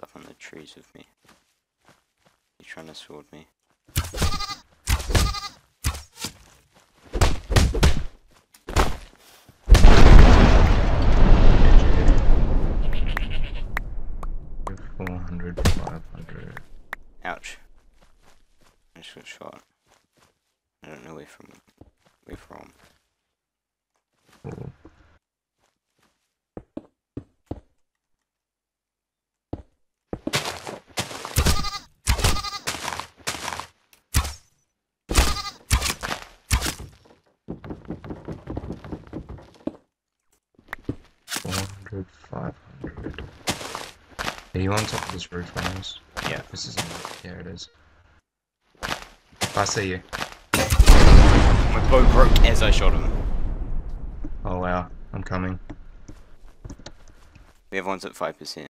up on the trees with me. He's trying to sword me. Four hundred, five hundred. Ouch. I just got shot. I don't know where from where from. 500, 500. Are you on top of this roof, Reynolds? Yeah. This is Yeah, it is. I see you. My bow broke as I shot him. Oh wow, I'm coming. We have one's at 5%.